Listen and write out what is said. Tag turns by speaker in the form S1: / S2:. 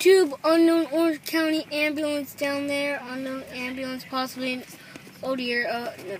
S1: YouTube, unknown Orange County ambulance down there, unknown ambulance, possibly. Oh dear, uh, never.